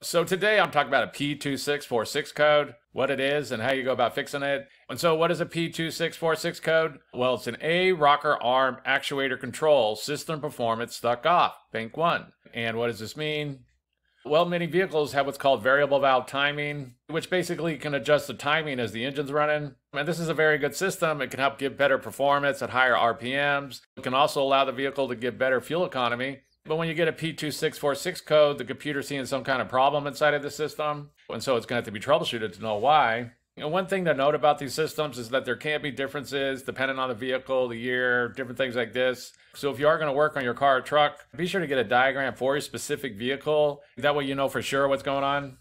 So today I'm talking about a P2646 code, what it is and how you go about fixing it. And so what is a P2646 code? Well, it's an A rocker arm actuator control system performance stuck off, bank one. And what does this mean? Well, many vehicles have what's called variable valve timing, which basically can adjust the timing as the engine's running. And this is a very good system. It can help give better performance at higher RPMs. It can also allow the vehicle to give better fuel economy. But when you get a P2646 code, the computer's seeing some kind of problem inside of the system. And so it's going to have to be troubleshooted to know why. One thing to note about these systems is that there can be differences depending on the vehicle, the year, different things like this. So if you are going to work on your car or truck, be sure to get a diagram for your specific vehicle. That way you know for sure what's going on.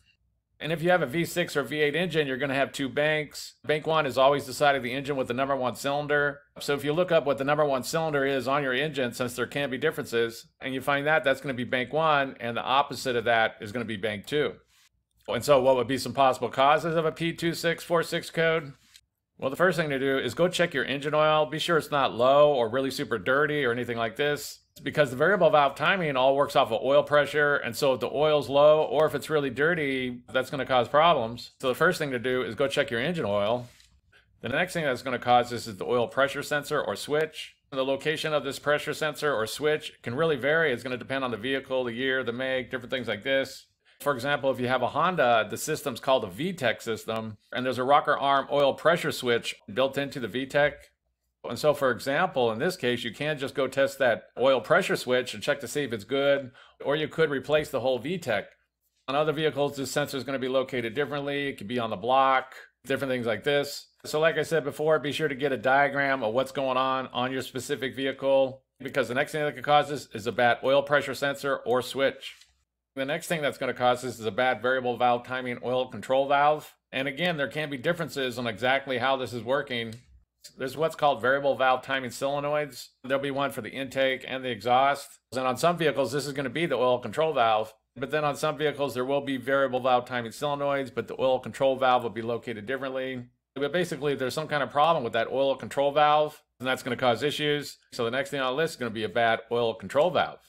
And if you have a V6 or V8 engine, you're going to have two banks. Bank one is always deciding the engine with the number one cylinder. So if you look up what the number one cylinder is on your engine, since there can be differences, and you find that, that's going to be bank one, and the opposite of that is going to be bank two. And so what would be some possible causes of a P2646 code? Well, the first thing to do is go check your engine oil. Be sure it's not low or really super dirty or anything like this because the variable valve timing all works off of oil pressure. And so if the oil's low or if it's really dirty, that's going to cause problems. So the first thing to do is go check your engine oil. The next thing that's going to cause this is the oil pressure sensor or switch. The location of this pressure sensor or switch can really vary. It's going to depend on the vehicle, the year, the make, different things like this. For example, if you have a Honda, the system's called a VTEC system, and there's a rocker arm oil pressure switch built into the VTEC. And so, for example, in this case, you can't just go test that oil pressure switch and check to see if it's good, or you could replace the whole VTEC. On other vehicles, this sensor is going to be located differently. It could be on the block, different things like this. So, like I said before, be sure to get a diagram of what's going on on your specific vehicle because the next thing that could cause this is a bad oil pressure sensor or switch. The next thing that's going to cause this is a bad variable valve timing oil control valve. And again, there can be differences on exactly how this is working there's what's called variable valve timing solenoids. There'll be one for the intake and the exhaust. And on some vehicles, this is going to be the oil control valve. But then on some vehicles, there will be variable valve timing solenoids, but the oil control valve will be located differently. But basically, if there's some kind of problem with that oil control valve, and that's going to cause issues. So the next thing on the list is going to be a bad oil control valve.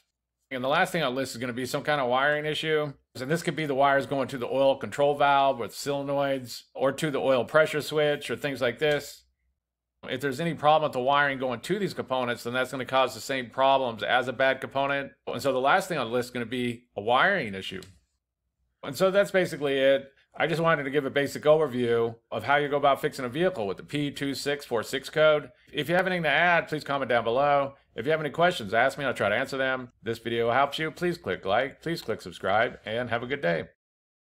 And the last thing on the list is going to be some kind of wiring issue. And this could be the wires going to the oil control valve with solenoids or to the oil pressure switch or things like this. If there's any problem with the wiring going to these components, then that's going to cause the same problems as a bad component. And so the last thing on the list is going to be a wiring issue. And so that's basically it. I just wanted to give a basic overview of how you go about fixing a vehicle with the P2646 code. If you have anything to add, please comment down below. If you have any questions, ask me. I'll try to answer them. This video helps you. Please click like, please click subscribe, and have a good day.